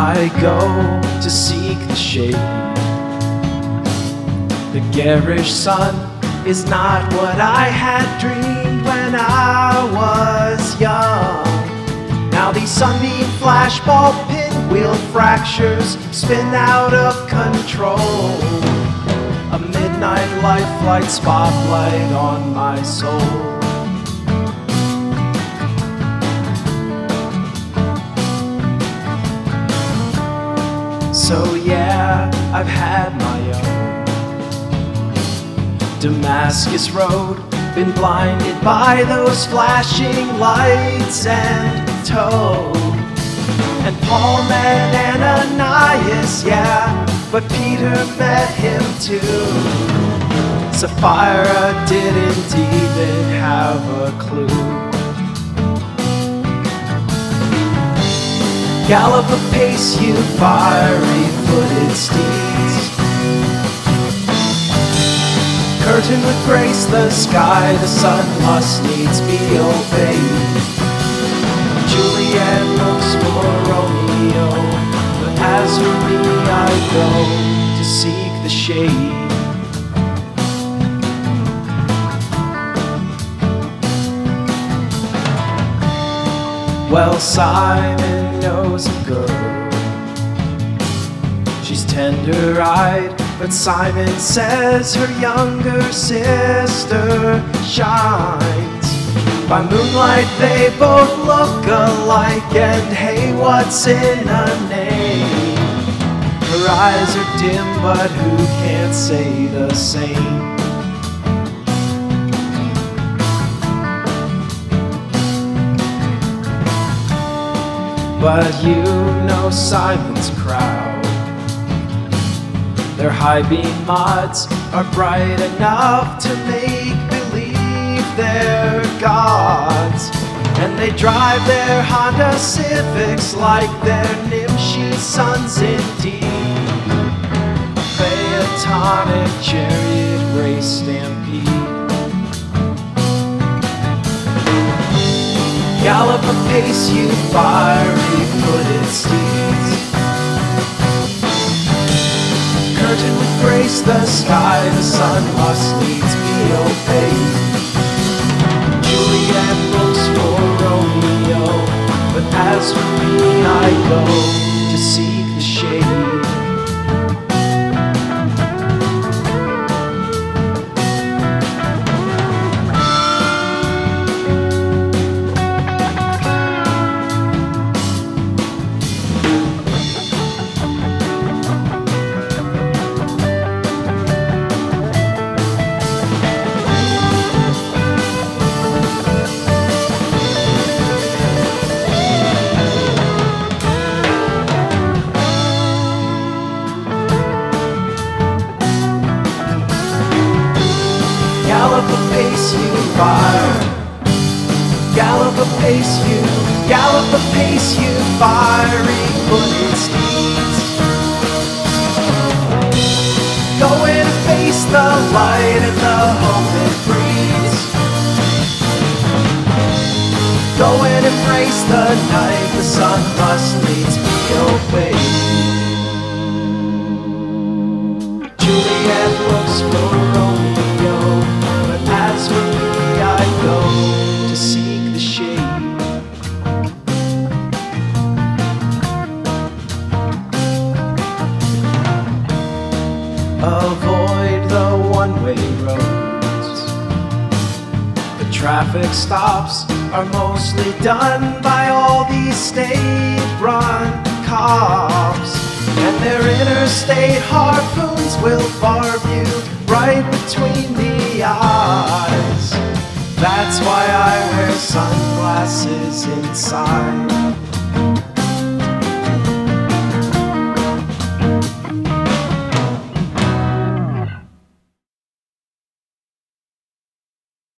I go to seek the shade. The garish sun is not what I had dreamed when I was young. Now these sunbeam flashball pinwheel fractures spin out of control. A midnight life light spotlight on my soul. So yeah, I've had my own Damascus Road, been blinded by those flashing lights and tow. And Paul met Ananias, yeah, but Peter met him too. Sapphira didn't even have a clue. Gallop apace, you fiery footed steeds. Curtain with grace the sky, the sun must needs be obeyed. Juliet looks for Romeo, but as for me, I go to seek the shade. Well, Simon knows a girl. She's tender eyed, but Simon says her younger sister shines. By moonlight, they both look alike, and hey, what's in a name? Her eyes are dim, but who can't say the same? But you know Simon's crowd. Their high beam mods are bright enough to make believe they're gods. And they drive their Honda Civics like they're Nimshi sons indeed. Phaethonic chariot race Gallop apace, you fiery footed steeds. Curtain with grace the sky, the sun must needs be obeyed. Juliet looks for Gallop apace, you fire. Gallop apace, you. Gallop apace, you fiery footed steeds. Go and face the light and the hope it breeds. Go and embrace the night, the sun must needs be Avoid the one-way roads. The traffic stops are mostly done by all these state-run cops. And their interstate harpoons will barb you right between the eyes. That's why I wear sunglasses inside.